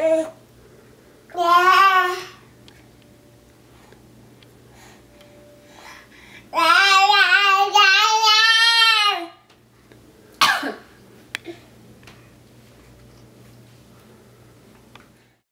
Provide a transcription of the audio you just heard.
Eh.